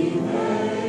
Amen.